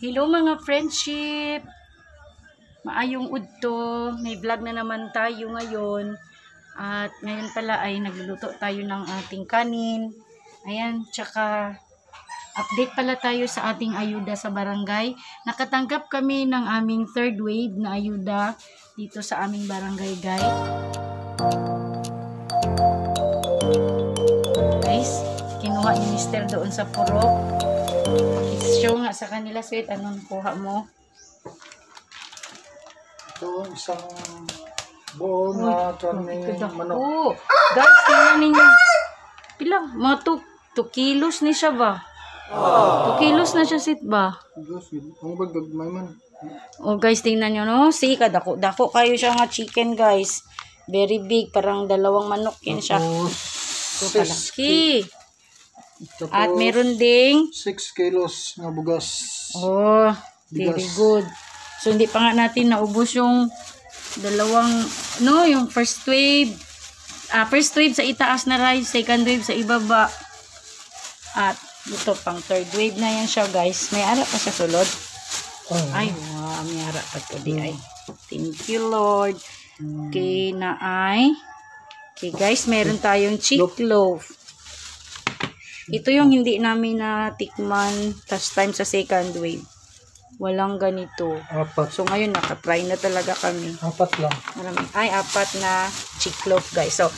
Hello mga friendship! Maayong udto, may vlog na naman tayo ngayon. At ngayon pala ay nagluluto tayo ng ating kanin. Ayan, tsaka update pala tayo sa ating ayuda sa barangay. Nakatanggap kami ng aming third wave na ayuda dito sa aming barangay guys. Guys, kinuha ni Mister doon sa purok. Show nga sa kanila, sweet. Anong kuha mo? Ito, isang buo na Kada- manok. Guys, tingnan ninyo. Pilang? Mga 2 kilos ni siya ba? 2 kilos na siya, sit ba? Ang bagag may man. Oh guys, tingnan nyo, no? See, kadako, dako kayo siya nga chicken, guys. Very big, parang dalawang manok yan siya. Kalaki. Tapos At meron ding 6 kilos nga bugas. Oh, very Bigas. good. So, hindi pa nga natin naubos yung dalawang, no, yung first wave. Ah, first wave sa itaas na rice, second wave sa ibaba. At ito pang third wave na yan siya, guys. May ara pa sa sulod. Oh, Ay, wow, may ara pa to di ay. Thank you, Lord. Okay, na ay. Okay, guys, meron tayong chick loaf. Ito yung hindi namin natikman last time sa second wave. Walang ganito. apat. So, ngayon, nakatry na talaga kami. Apat lang. Marami. Ay, apat na chick loaf, guys. So,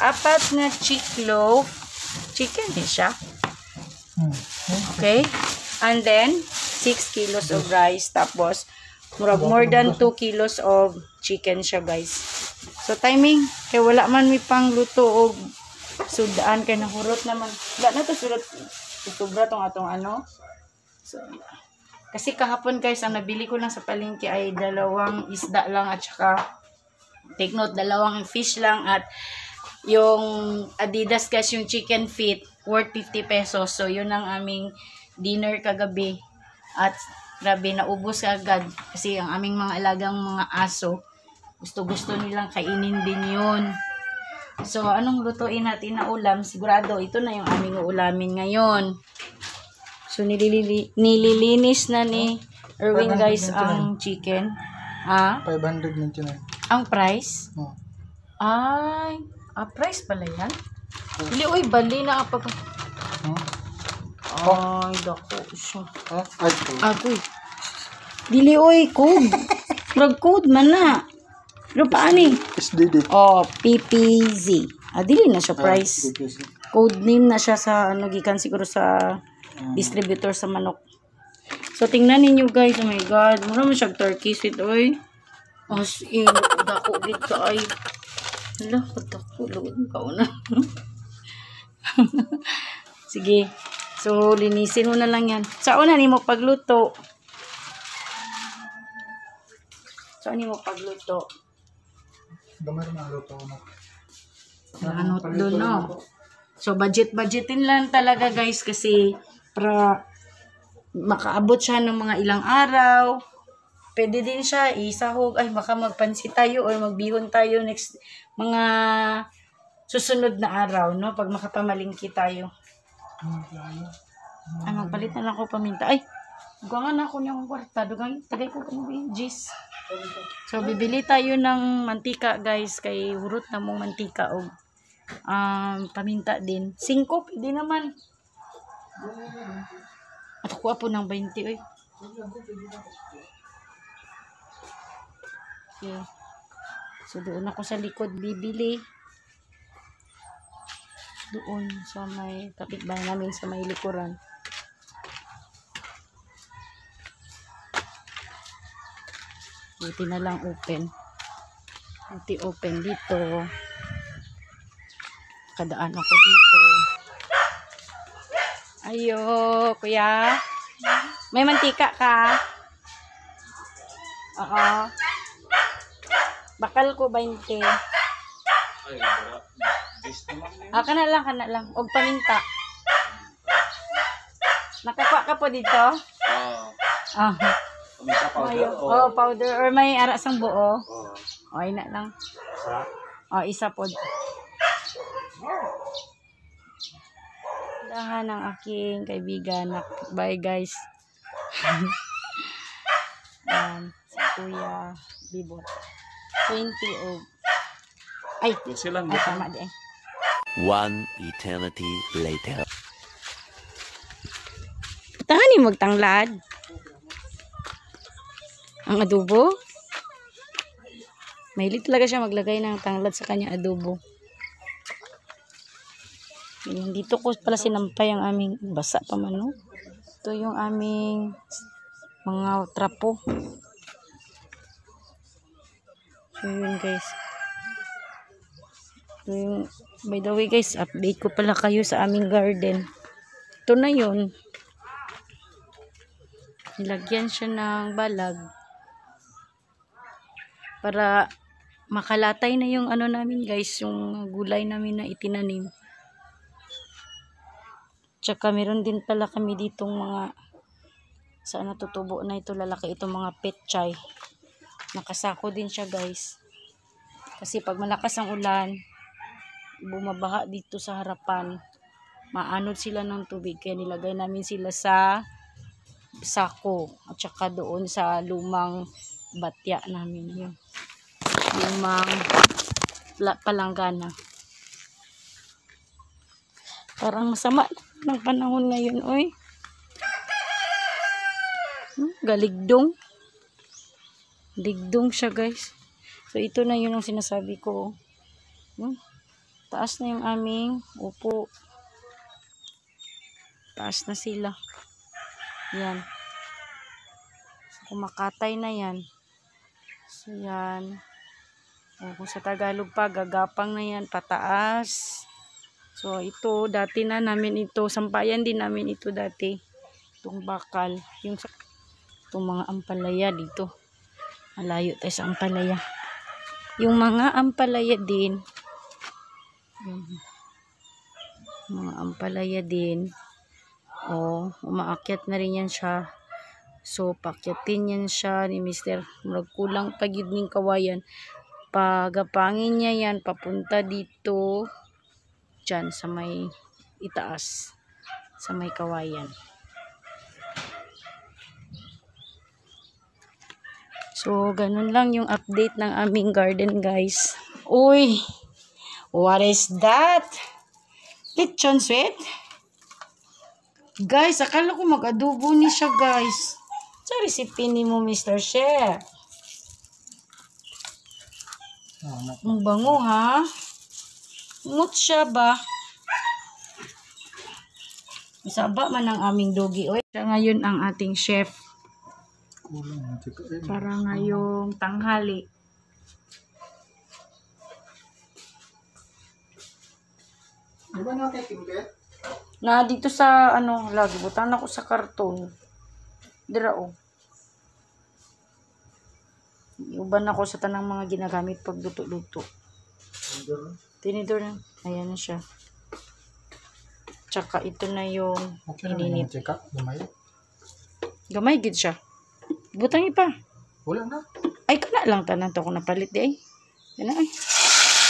apat na chick loaf. Chicken din siya. Hmm. Okay? And then, 6 kilos of rice. Tapos, more than 2 kilos of chicken siya, guys. So, timing. Kaya wala man may pang luto o sudaan. Kaya nahurot naman. Wala na to surot. Itubra tong atong ano. So, kasi kahapon guys, ang nabili ko lang sa palengke ay dalawang isda lang at saka take note, dalawang fish lang at yung Adidas guys, yung chicken feet worth 50 pesos. So, yun ang aming dinner kagabi. At grabe, naubos agad. Kasi ang aming mga alagang mga aso, gusto-gusto nilang kainin din yun. So, anong lutuin natin na ulam? Sigurado, ito na yung aming uulamin ngayon. So, nililili, nililinis na ni Erwin guys ang chicken. Ah, 599. ang price? Oh. Ay, ah, price pala yan? Dili, uy, bali na ang pag... Hmm? Ay, dako siya. Ah, ay, ito. Agoy. Dili, uy, code. Drug code man na. Pero paani? SDD. Oh, PPZ. Ah, dili na siya price. Ah, Code name na siya sa, ano, gikan siguro sa distributor sa manok. So, tingnan ninyo guys. Oh my God. Mura mo siya turkey sweet, oy. As in, dako gid ka ay. Hala, dako. Lugod ka una. Sige. So, linisin mo na lang yan. Sa una ni mo pagluto. Sa ni mo pagluto. Gamay na luto na. Ano doon, no? So, budget-budgetin lang talaga, guys, kasi para makaabot siya ng mga ilang araw. Pwede din siya isahog. Ay, baka magpansi tayo or magbihon tayo next mga susunod na araw, no? Pag makapamalingki tayo. Ay, magpalit na lang ako paminta. Ay, dugangan na ako niyang kwarta. Dugang, tagay ko kung jis. So, bibili tayo ng mantika, guys. Kay hurot na mong mantika o um, paminta din. Singko, pwede naman. At kuha po ng 20, oy. Okay. So, doon ako sa likod bibili. Doon sa may kapitbahay namin sa may likuran. Buti na lang open. Buti open dito. Kadaan ako dito. Ayo, kuya. May mantika ka? Oo. Bakal ko 20. Ah, kana lang, kana lang. Og paminta. Nakakuha ka po dito? Oo. Ah. Powder o Oh, powder. Or may ara sang buo. oh, Okay na lang. sa Oh, isa po. Dahan ng aking kaibigan. Bye guys. Yan, si Kuya Bibot. 20 o... Ay, Silang ay tama di eh. One eternity later. Tahan ni magtanglad. Ang adobo. Mahilig talaga siya maglagay ng tanglad sa kanya adobo. Yan, dito ko pala sinampay ang aming basa pa man no. Ito yung aming mga trapo. So yun guys. Ito yung, by the way guys, update ko pala kayo sa aming garden. Ito na yun. Nilagyan siya ng balag para makalatay na yung ano namin guys, yung gulay namin na itinanim. Tsaka meron din pala kami ditong mga saan natutubo na ito lalaki itong mga petchay. Nakasako din siya guys. Kasi pag malakas ang ulan, bumabaha dito sa harapan. Maanod sila ng tubig kaya nilagay namin sila sa sako at saka doon sa lumang batya namin yun. Lumang pla- palanggana. Parang masama ng panahon ngayon oy. Hmm, galigdong. Ligdong siya guys. So ito na yun ang sinasabi ko. Hmm, taas na yung aming upo. Taas na sila. Yan. Kumakatay na yan. So, yan. O, kung sa Tagalog pa, gagapang na yan, pataas. So, ito, dati na namin ito, sampayan din namin ito dati. Itong bakal. Yung sa, itong mga ampalaya dito. Malayo tayo sa ampalaya. Yung mga ampalaya din, yung mga ampalaya din, Oh, umaakyat na rin yan siya. So, pakyatin yan siya ni Mr. Murag pagid ning kawayan. Pagapangin niya yan, papunta dito, dyan, sa may itaas, sa may kawayan. So, ganun lang yung update ng aming garden, guys. Uy! What is that? Lechon sweet? Guys, akala ko mag-adobo ni siya, guys. Sa recipe ni mo, Mr. Chef. Ang bango, ha? Ngut siya ba? Masaba man ang aming dogi. Oy, siya ngayon ang ating chef para ngayong tanghali. Di ba natin timbet? Na dito sa ano, lagi butan ako sa karton. Dira oh. Iuban ako sa tanang mga ginagamit pag luto-luto. Tinidor na. Ayan na siya. Tsaka ito na yung Okay na ininit. tika. Lumay. Gamay gid siya. Butang ipa. Wala na. Ay kana lang tanan to ko napalit di ay. Yan na ay.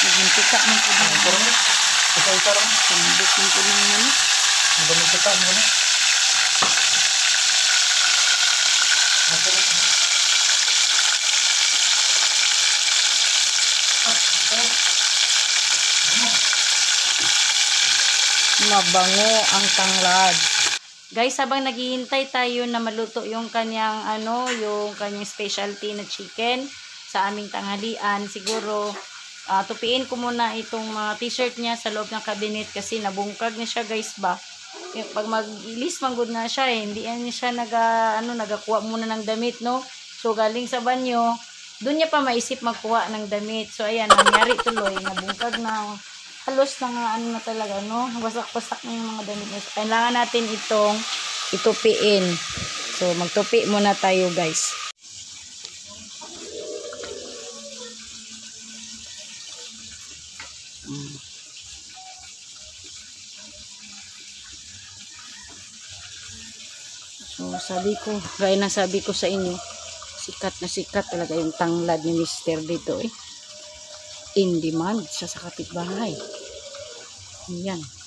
Nagmantika man ko na. Ito ito lang. Sambit man ko ng ano. Madaming tika mo na. Mabango ang tanglad. Guys, habang naghihintay tayo na maluto yung kanyang ano, yung kanyang specialty na chicken sa aming tanghalian, siguro ah, tupiin ko muna itong mga t-shirt niya sa loob ng cabinet kasi nabungkag na siya guys ba. Yung Pag mag-ilis manggod na siya eh, hindi yan siya naga, ano, nagakuha muna ng damit, no? So, galing sa banyo, doon niya pa maisip magkuha ng damit. So, ayan, nangyari tuloy, nabungkag na halos na nga ano na talaga, no? Wasak-wasak na yung mga damit niya. Kailangan natin itong itupiin. So, magtupi muna tayo, guys. So, sabi ko, gaya na sabi ko sa inyo, sikat na sikat talaga yung tanglad ni Mr. dito eh in demand siya sa kapitbahay. Ayan.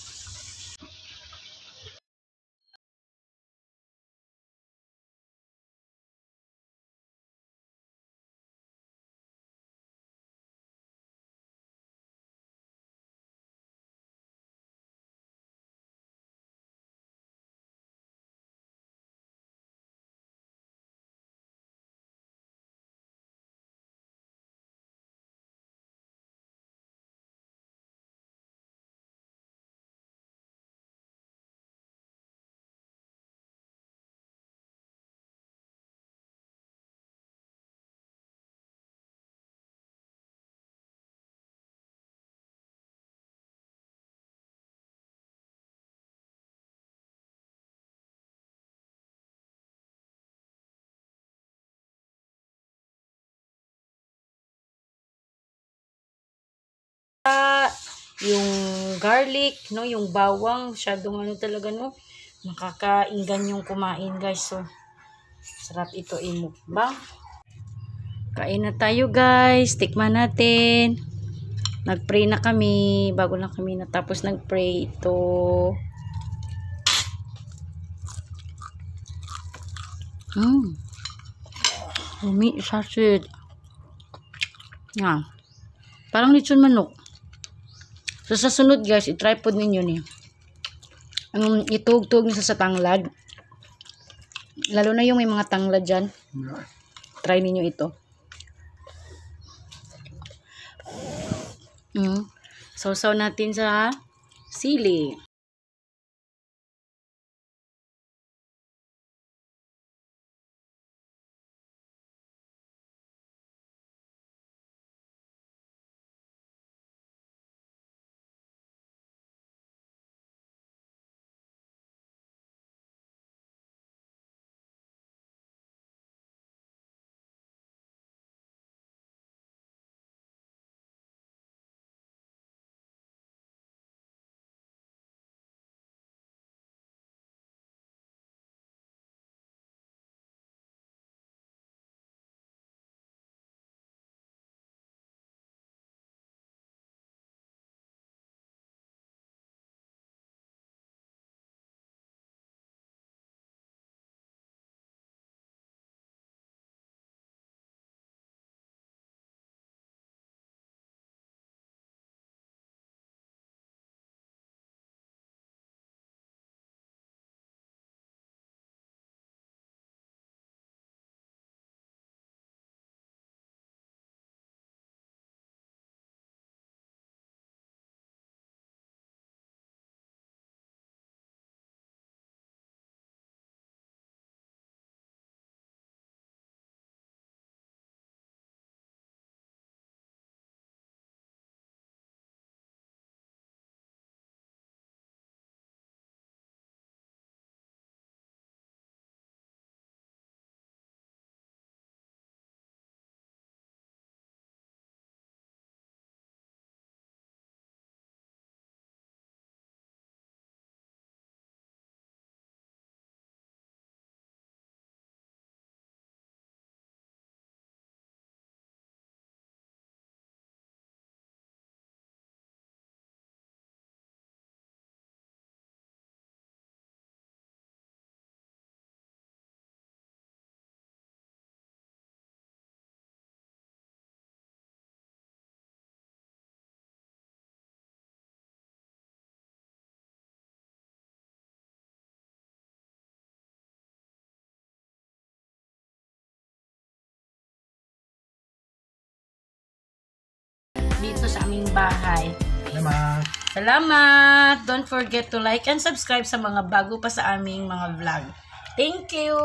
Yung garlic, no, yung bawang, masyadong ano talaga, no, nakakainggan yung kumain, guys. So, sarap ito imukbang. Kain na tayo, guys. Tikman natin. Nag-pray na kami. Bago lang kami natapos nag-pray ito. Mm. Umi, sausage. Nga. Parang lechon manok. So, sa sunod guys, i-tripod ninyo ni. Ang itugtog niyo sa tanglad. Lalo na yung may mga tanglad dyan. Try ninyo ito. Mm. Sausaw natin sa sili. Dito sa aming bahay. Salamat. Salamat! Don't forget to like and subscribe sa mga bago pa sa aming mga vlog. Thank you!